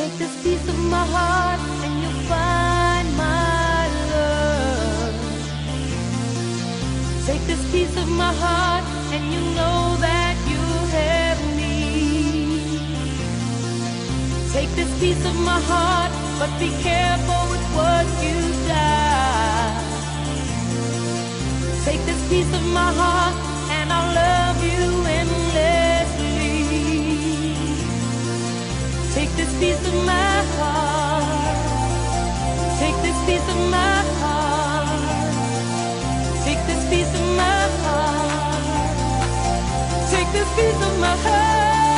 Take this piece of my heart and you'll find my love. Take this piece of my heart and you know that you have me. Take this piece of my heart, but be careful with what you die. Take this piece of my heart. the beat of my heart.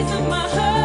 Of my heart.